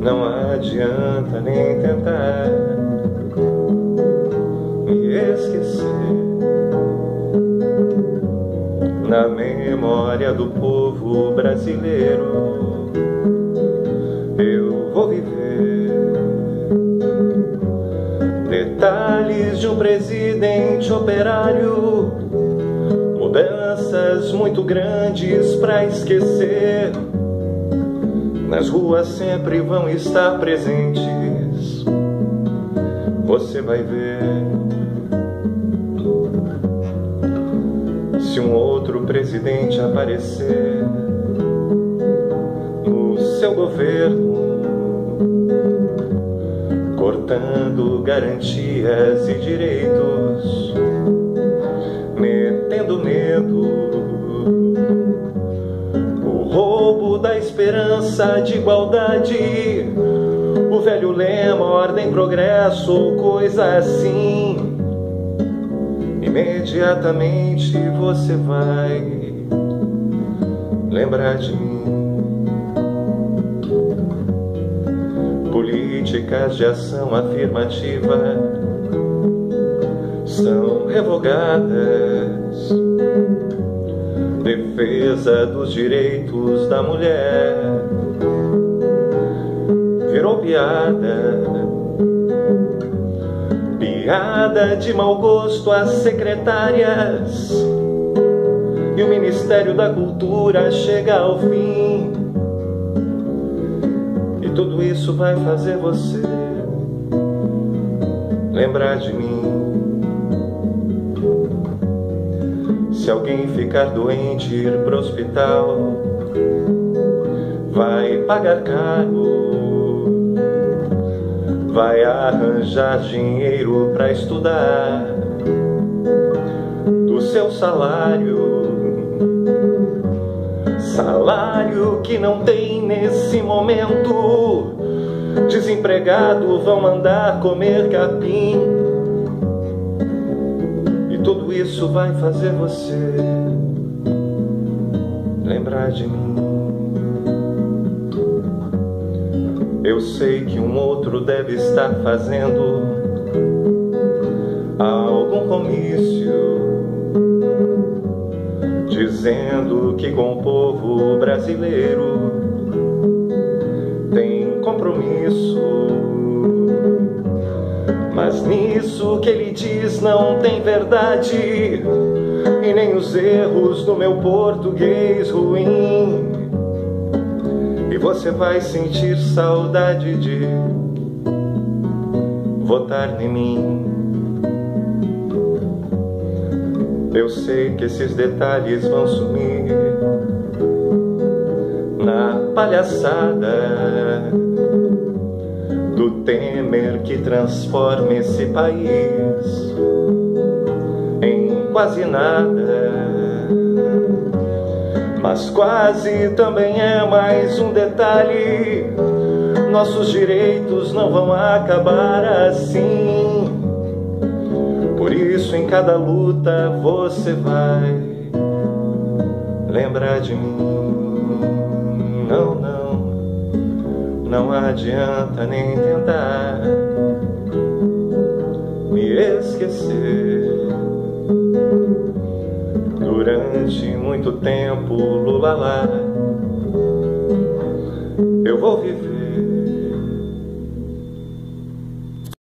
Não adianta nem tentar me esquecer na memória do povo brasileiro. De um presidente operário, mudanças muito grandes para esquecer nas ruas sempre vão estar presentes. Você vai ver. Se um outro presidente aparecer no seu governo, garantias e direitos, metendo medo roubo da esperança de igualdade. O velho lema, ordem, progresso, coisa assim. Imediatamente você vai lembrar de mim. Políticas de ação afirmativa são revogadas defesa dos direitos da mulher virou piada, piada de mau gosto às secretárias. E o Ministério da Cultura chega ao fim. E tudo isso vai fazer você lembrar de mim. Se alguém ficar doente ir pro hospital, vai pagar caro, vai arranjar dinheiro para estudar do seu salário. Salário que não tem nesse momento. Desempregado vão mandar comer capim tudo isso vai fazer você lembrar de mim. Eu sei que um outro deve estar fazendo algum comício, dizendo que com o povo brasileiro tem compromisso mas nisso que ele diz não tem verdade, e nem os erros do meu português ruim. E você vai sentir saudade de votar em mim. Eu sei que esses detalhes vão sumir na palhaçada do Temer que transforma esse país em quase nada. Mas quase também é mais um detalhe. Nossos direitos não vão acabar assim. Por isso, em cada luta, você vai lembrar de mim. Não, não não adianta nem tentar me esquecer. Durante muito tempo, lulalá, eu vou viver